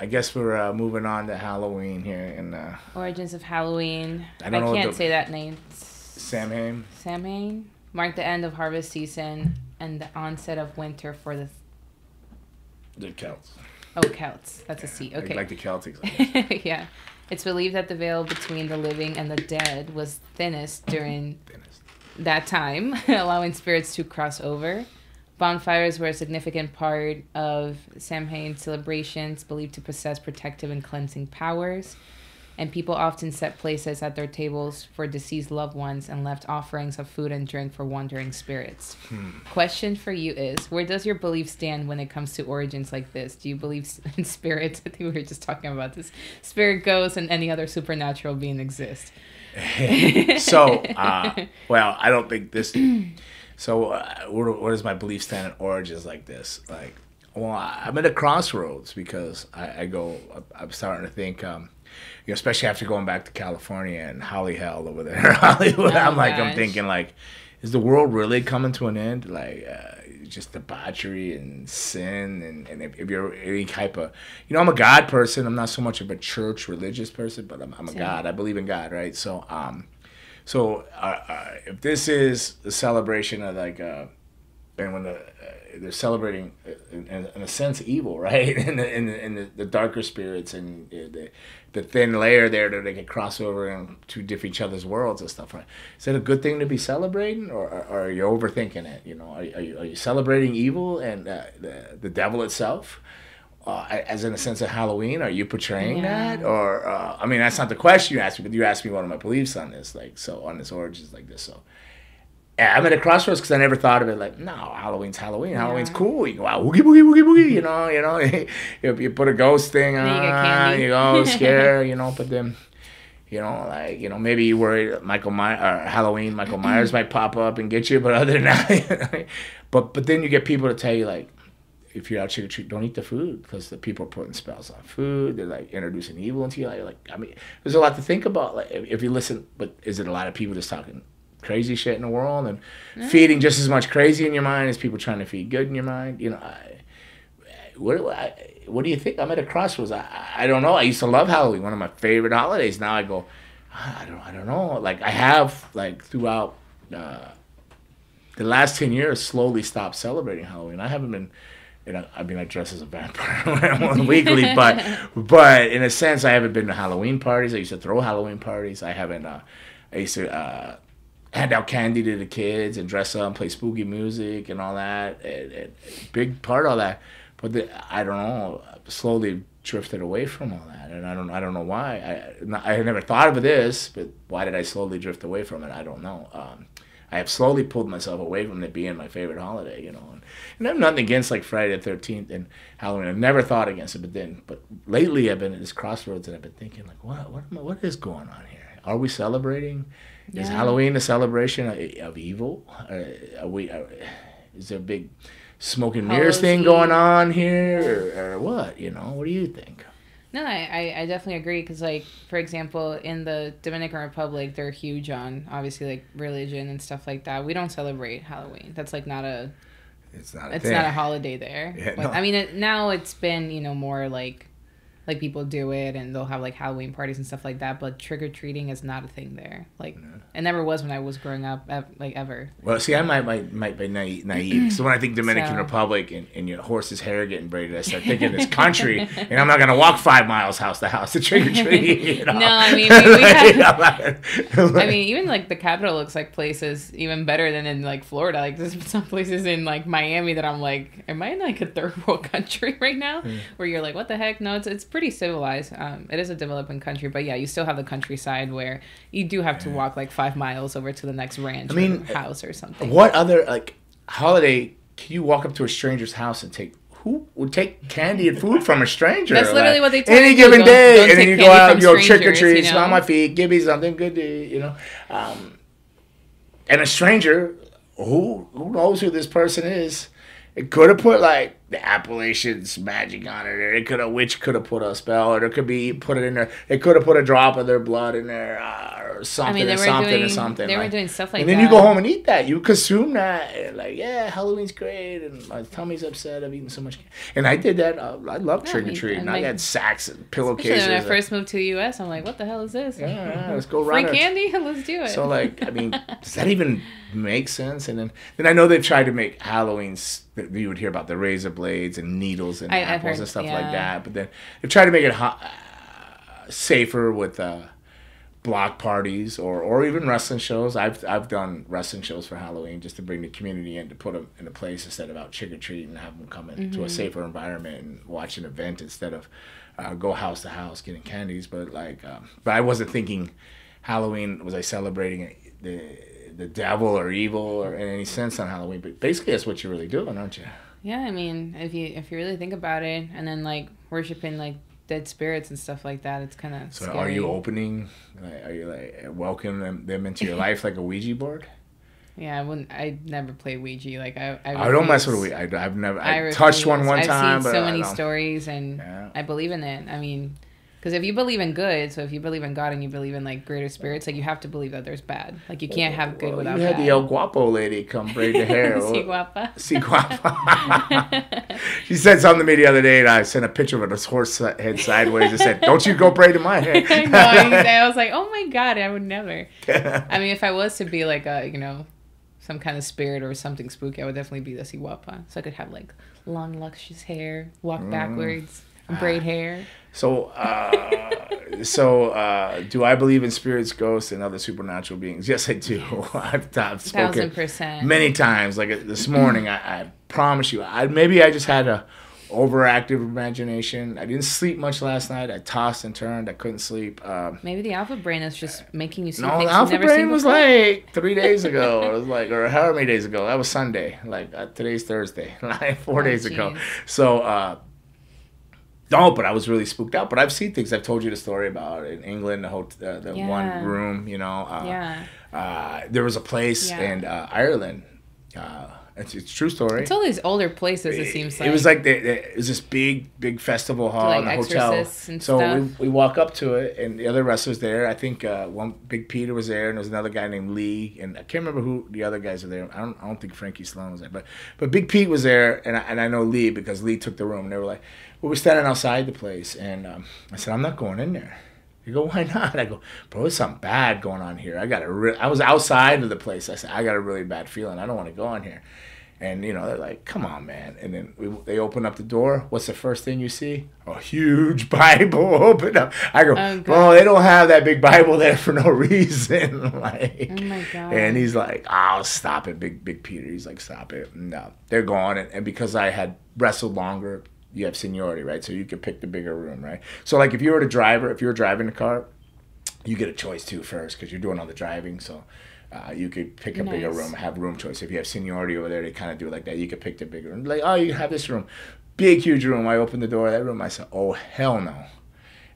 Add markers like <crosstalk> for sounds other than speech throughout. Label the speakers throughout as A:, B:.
A: I guess we're uh, moving on to Halloween here, and uh,
B: Origins of Halloween.
A: I
B: I,
A: don't know what
B: can't
A: the-
B: say that name.
A: Samhain.
B: Samhain marked the end of harvest season and the onset of winter for the
A: The Celts.
B: oh Celts. That's a C. Okay.
A: Like the Celtics. <laughs>
B: Yeah. It's believed that the veil between the living and the dead was thinnest during that time, <laughs> allowing spirits to cross over. Bonfires were a significant part of Samhain celebrations, believed to possess protective and cleansing powers. And people often set places at their tables for deceased loved ones and left offerings of food and drink for wandering spirits. Question for you is Where does your belief stand when it comes to origins like this? Do you believe <laughs> in spirits? <laughs> I think we were just talking about this. Spirit ghosts and any other supernatural being exist. <laughs>
A: so, uh, well, I don't think this. So, uh, where, where does my belief stand in origins like this? Like, well, I- I'm at a crossroads because I, I go. I'm starting to think, um, you know, especially after going back to California and Holly Hell over there, <laughs> Hollywood.
B: Oh,
A: I'm like, I'm thinking, like, is the world really coming to an end? Like, uh, just debauchery and sin, and, and if, if you're any type of, you know, I'm a God person. I'm not so much of a church religious person, but I'm, I'm a
B: Same.
A: God. I believe in God, right? So, um, so if this is the celebration of like, uh, and when the uh, they're celebrating, uh, in, in, a sense, evil, <laughs> right? In the, in, the, in the, darker spirits and uh, the, the thin layer there that they can cross over and into different each other's worlds and stuff, right? Is that a good thing to be celebrating, or, or, or are you overthinking it? You know, are, are, you, are you celebrating evil and uh, the, the devil itself? Uh, as in a sense of Halloween, are you portraying
B: Yeah.
A: that, or uh, I mean, that's not the question you asked me, but you asked me one of my beliefs on this, like so on this origins like this. So I'm at a crossroads because I never thought of it like, no, Halloween's Halloween. Halloween's cool. You go out, woogie boogie boogie boogie. You know, you know, <laughs> you, you put a ghost thing on,
B: you
A: you go <laughs> scare, you know, but then. You know, like you know, maybe you worry Michael Myers or Halloween, Michael Myers <clears throat> might pop up and get you, but other than that, <laughs> but but then you get people to tell you like, if you're out trick or treat, don't eat the food because the people are putting spells on food. They're like introducing evil into you. Like, I mean, there's a lot to think about. Like, if, if you listen, but is it a lot of people just talking crazy shit in the world and feeding just as much crazy in your mind as people trying to feed good in your mind? You know, I, what, I, what do you think? I'm at a crossroads. I, I don't know. I used to love Halloween, one of my favorite holidays. Now I go, I don't, I don't know. Like I have, like throughout uh, the last ten years, slowly stopped celebrating Halloween. I haven't been, you know, I mean, I dress as a vampire <laughs> <laughs> weekly, but, but in a sense, I haven't been to Halloween parties. I used to throw Halloween parties. I haven't. Uh, I used to. Uh, hand out candy to the kids and dress up and play spooky music and all that. And, and big part of all that. But the, I don't know, slowly drifted away from all that, and I don't I don't know why. I I had never thought of this, but why did I slowly drift away from it? I don't know. Um, I have slowly pulled myself away from it being my favorite holiday, you know. And, and I'm nothing against like Friday the Thirteenth and Halloween. I've never thought against it, but then, but lately I've been at this crossroads and I've been thinking like, what what am I, what is going on here? Are we celebrating? Is Halloween a celebration of, of evil? Are we? Are, is there a big smoke and mirrors thing going on here, or, or what? You know, what do you think?
B: No, I, I, definitely agree because, like, for example, in the Dominican Republic, they're huge on obviously like religion and stuff like that. We don't celebrate Halloween. That's like not a
A: It's not. A
B: it's
A: thing.
B: not a holiday there.
A: Yeah,
B: But,
A: no.
B: I mean, it, now it's been you know more like like people do it and they'll have like Halloween parties and stuff like that. But trick or treating is not a thing there. Like it never was when I was growing up, like ever.
A: Well, see, I might might, might be naive. naive. so when I think Dominican
B: So-
A: Republic and, and your horse's hair getting braided, I start thinking this country, and I'm not gonna walk five miles house to house to trick or treat. <laughs> You know?
B: No, I mean, <laughs> we- we have- I mean, even like the capital looks like places even better than in like Florida. Like there's <laughs> some places in like Miami that I'm like, am I in like a third world country right now?
A: Hmm.
B: Where you're like, what the heck? No, it's it's pretty civilized. Um, it is a developing country, but yeah, you still have the countryside where you do have to walk like five miles over to the next ranch
A: I mean,
B: or house or something.
A: what other like holiday can you walk up to a stranger's house and take? Who would take candy and food from a stranger?
B: That's literally
A: Like,
B: what they tell
A: any given
B: don't-
A: day,
B: don't
A: and then you go out, you go trick or treat,
B: you
A: smell my feet, give me something good, to eat, you know. Um, and a stranger, who who knows who this person is? It could have put like the Appalachians magic on it, or it could have witch could have put a spell, or it could be put it in there. It could have put a drop of their blood in there, uh, or something
B: I mean, they
A: or
B: were
A: something
B: doing
A: or something.
B: they were doing stuff like
A: and then
B: that.
A: you go home and eat that. You consume that. And like, yeah, Halloween's great, and my tummy's upset. I've eaten so much. candy. And I did that. Uh, I love
B: Yeah,
A: trick or treating.
B: and
A: I had sacks and pillowcases.
B: When I first moved to the U.S., I'm like, what the hell is this?
A: yeah, yeah, let's go
B: Free
A: run it.
B: candy? <laughs> Let's do it.
A: So like, I mean, <laughs> does that even make sense? And then, then I know they've tried to make Halloween's. You would hear about the razor blades and needles and
B: I-
A: apples
B: heard-
A: and stuff
B: yeah.
A: like that. But then they've tried to make it ho- uh, safer with uh, block parties or, or even wrestling shows. I've I've done wrestling shows for Halloween just to bring the community in to put them in a place instead of out trick or treat and have them come into
B: Mm-hmm.
A: a safer environment and watch an event instead of uh, go house to house getting candies. But like, um, but I wasn't thinking Halloween was I celebrating the the devil or evil or in any sense on Halloween. But basically, that's what you're really doing, aren't you?
B: Yeah, I mean, if you if you really think about it, and then like worshiping like dead spirits and stuff like that, it's kind of
A: So
B: scary.
A: are you opening? Like, are you like welcoming them, them into your life like a Ouija board?
B: Yeah, I wouldn't. I never play Ouija. Like I, I,
A: I don't mess with. Ouija. I, have never.
B: I
A: I, touched one one
B: I've
A: time,
B: seen
A: but
B: so many stories, and
A: Yeah.
B: I believe in it. I mean, because if you believe in good, so if you believe in God and you believe in like greater spirits, like you have to believe that there's bad. Like you can't have good
A: Well,
B: without
A: you had
B: bad.
A: the El Guapo lady come braid the hair. <laughs>
B: Ciguapa. <laughs>
A: Si guapa. <laughs> she said something to me the other day, and I sent a picture of a horse head sideways and said, "Don't you go braiding my hair."
B: I know. I I was like, oh my god, I would never. I mean, if I was to be like a, you know, some kind of spirit or something spooky, I would definitely be the Ciguapa. So I could have like long, luscious hair, walk
A: Mm.
B: backwards, braid hair.
A: So, uh, <laughs> so uh, do I believe in spirits, ghosts, and other supernatural beings? Yes, I do. <laughs> I've, I've spoken many times. Like uh, this morning, I, I promise you, I maybe I just had a overactive imagination. I didn't sleep much last night. I tossed and turned. I couldn't sleep. Um,
B: Maybe the alpha brain is just making you see
A: no,
B: things
A: the alpha brain was like three days <laughs> ago. It was like, or however many days ago. That was Sunday. Like uh, today's Thursday. Like four
B: Oh,
A: days ago. So, uh, no, but I was really spooked out. But I've seen things. I've told you the story about in England, the hot- uh, the
B: Yeah.
A: one room. You know, uh,
B: yeah,
A: uh, there was a place
B: Yeah.
A: in uh, Ireland. It's, it's a true story.
B: it's all these older places. It seems like
A: It was like the, the, it was this big, big festival hall
B: like
A: in the hotel. So we, we walk up to it, and the other wrestlers there. I think uh, one Big Peter was there, and there was another guy named Lee, and I can't remember who the other guys are there. I don't, I don't think Frankie Sloan was there, but but Big Pete was there, and I, and I know Lee because Lee took the room. And they were like, we were standing outside the place, and um, I said, I'm not going in there. You go, <laughs> why not? I go, bro, there's something bad going on here. I got a re- I was outside of the place. I said, I got a really bad feeling. I don't want to go in here. And you know they're like, "Come on, man!" And then we, they open up the door. What's the first thing you see? A huge <laughs> Bible open up. I go,
B: Oh,
A: "Bro,
B: oh,
A: they don't have that big Bible there for no <laughs> reason." like,
B: Oh my God.
A: and he's like, "Oh, stop it, big big Peter." He's like, "Stop it." No, they're gone. And, and because I had wrestled longer, you have seniority, right? So you could pick the bigger room, right? So like if you were the driver, if you were driving the car, you get a choice too first because you're doing all the driving. So uh, you could pick a bigger room, have room choice. If you have seniority over there, they kind of do it like that. You could pick the bigger room. Like, oh, you have this room, big huge room. I opened the door of that room. I said, oh hell no.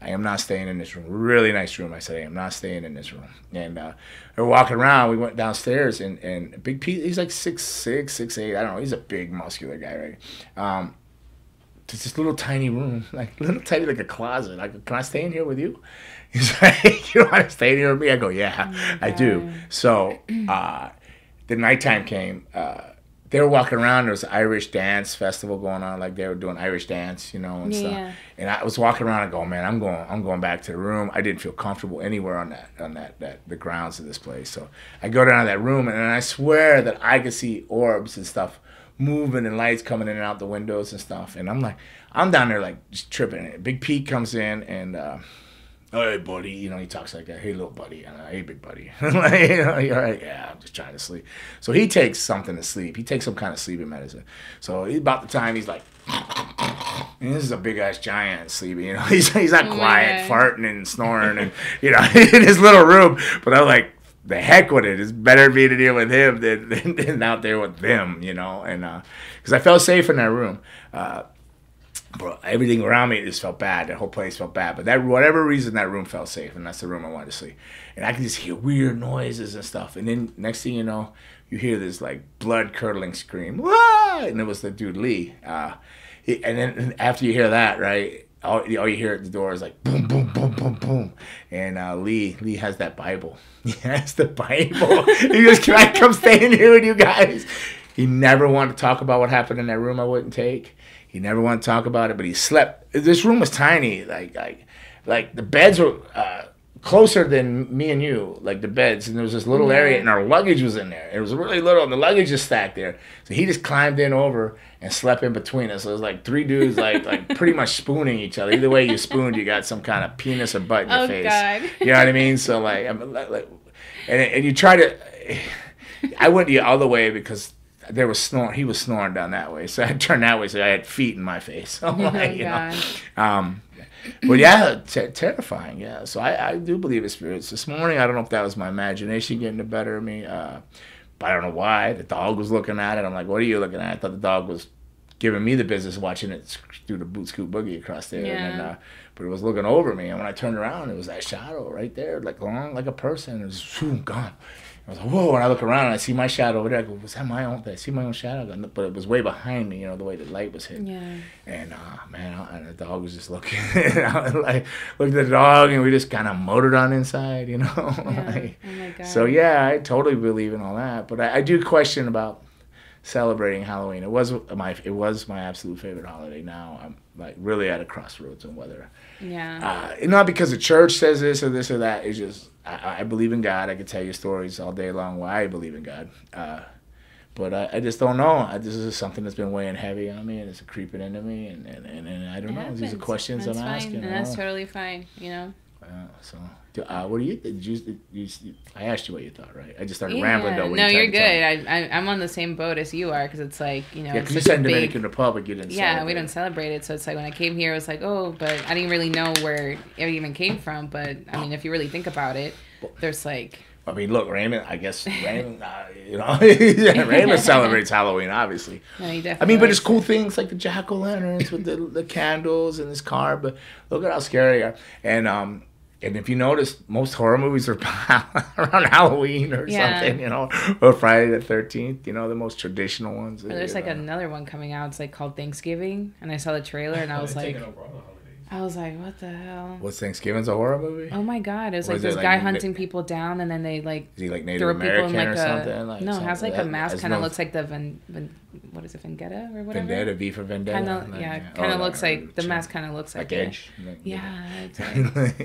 A: I am not staying in this room. Really nice room. I said, I am not staying in this room. And uh, we were walking around. We went downstairs, and, and Big Pete, he's like six six, six eight. I don't know. He's a big, muscular guy, right? Um, it's this little tiny room, like <laughs> little tiny, like a closet. Like, can I stay in here with you? <laughs> He's like, you want to stay in here with me? I go, yeah, I do. So uh, the nighttime came. Uh, they were walking around. There was an Irish dance festival going on. Like they were doing Irish dance, you know, and
B: Yeah.
A: stuff. And I was walking around and going, man, I'm going, I'm going back to the room. I didn't feel comfortable anywhere on that, on that, that the grounds of this place. So I go down to that room, and I swear that I could see orbs and stuff moving and lights coming in and out the windows and stuff. And I'm like, I'm down there like just tripping. Big Pete comes in and. Uh, hey buddy, you know he talks like that. Hey little buddy, and, uh, hey big buddy. <laughs> like, you know, you're right. Yeah, I'm just trying to sleep. So he takes something to sleep. He takes some kind of sleeping medicine. So about the time he's like, <laughs> and this is a big ass giant sleeping. You know, <laughs> he's he's not
B: Oh
A: quiet, farting and snoring, and you know in his little room. But I'm like. The heck with it! It's better me to deal with him than, <laughs> than, than out there with them, you know. And because I felt safe in that room, uh, bro, everything around me just felt bad. The whole place felt bad. But that whatever reason, that room felt safe, and that's the room I wanted to sleep. And I could just hear weird noises and stuff. And then next thing you know, you hear this like blood curdling scream, Wah! and it was the dude Lee. Uh, he- and then after you hear that, right, all, all you hear at the door is like boom, boom, boom, boom, boom. And uh, Lee, Lee has that Bible. <laughs> He has the Bible. <laughs> he goes, "Can I come stay in here with you guys?" He never wanted to talk about what happened in that room. I wouldn't take. He never wanted to talk about it, but he slept. This room was tiny. Like, like, like the beds were. Uh, closer than me and you, like the beds, and there was this little area, and our luggage was in there. It was really little, and the luggage is stacked there. So he just climbed in over and slept in between us. So it was like three dudes, like like <laughs> pretty much spooning each other. Either way you spooned, you got some kind of penis or butt in your
B: Oh,
A: face.
B: God.
A: You know what I mean? So like, I'm like, and and you try to. I went the other way because. There was snoring. He was snoring down that way, so I turned that way. So I had feet in my face. <laughs> I'm
B: Oh,
A: like, you know,
B: God.
A: um, but yeah, ter- terrifying. Yeah. So I, I do believe in spirits. This morning, I don't know if that was my imagination getting the better of me. Uh, but I don't know why. The dog was looking at it. I'm like, what are you looking at? I thought the dog was giving me the business watching it do the boot scoot boogie across there. And then,
B: Yeah.
A: uh, but it was looking over me. And when I turned around, it was that shadow right there, like long, like a person. It was gone. I was like, whoa. And I look around and I see my shadow over there. I go, was that my own? Did I see my own shadow? But it was way behind me, you know, the way the light was hitting.
B: Yeah.
A: And uh, man, I- and the dog was just looking. <laughs> I was like, looked at the dog, and we just kind of motored on inside, you <laughs> know.
B: Yeah.
A: Like,
B: oh my God.
A: so yeah, I totally believe in all that, but I, I do question about celebrating Halloween. It was my it was my absolute favorite holiday. Now I'm like really at a crossroads on whether
B: Yeah.
A: uh, not because the church says this or this or that. It's just I, I believe in God. I could tell you stories all day long why I believe in God. Uh, but I, I just don't know. I, this is something that's been weighing heavy on me and it's creeping into me and, and, and, and I don't
B: It
A: know. These are questions
B: that's
A: I'm
B: fine.
A: asking.
B: And that's totally fine. You know.
A: Uh, so, do- uh, what do you, did you, did you, I asked you what you thought, right? I just started
B: Yeah.
A: rambling though.
B: no,
A: you
B: you're
A: tried to tell me.
B: good. I, I I'm on the same boat as you are because it's like you know.
A: Yeah,
B: it's
A: because you said in
B: big-
A: Dominican Republic you didn't.
B: Yeah,
A: celebrate.
B: we don't celebrate it, so it's like when I came here, it was like, oh, but I didn't really know where it even came from. But I mean, if you really think about it, there's like,
A: I mean, look, Raymond. I guess Raymond. <laughs> Uh, you know, <laughs> yeah, Raymond <laughs> celebrates Halloween, obviously.
B: no, you definitely.
A: I mean, but it's
B: likes
A: cool things like the jack o' lanterns with the the candles and this car. But look at how scary they are. And um, and if you notice, most horror movies are around Halloween or
B: Yeah.
A: something, you know, or Friday the Thirteenth. You know, the most traditional ones.
B: Or there's like
A: know.
B: another one coming out. It's like called Thanksgiving, and I saw the trailer, and I was
C: They're
B: like,
C: taking over all the holidays.
B: I was like, what the hell?
A: What's Thanksgiving's a horror movie?
B: Oh my god! It was like this
A: like
B: guy hunting people down, and then they like
A: Is he like Native American
B: in like
A: or
B: a
A: something? Like
B: no, it has
A: something
B: like a mask. Kind of looks like the Ven, Ven, what is it, Vendetta or whatever?
A: Vendetta, V for Vendetta.
B: Kind of
A: like,
B: yeah,
A: oh,
B: kind of
A: no,
B: looks like the mask. Kind of looks like,
A: like
B: it.
A: Edge. Like,
B: Yeah,